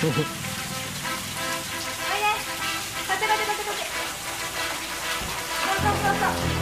そうそうそうそう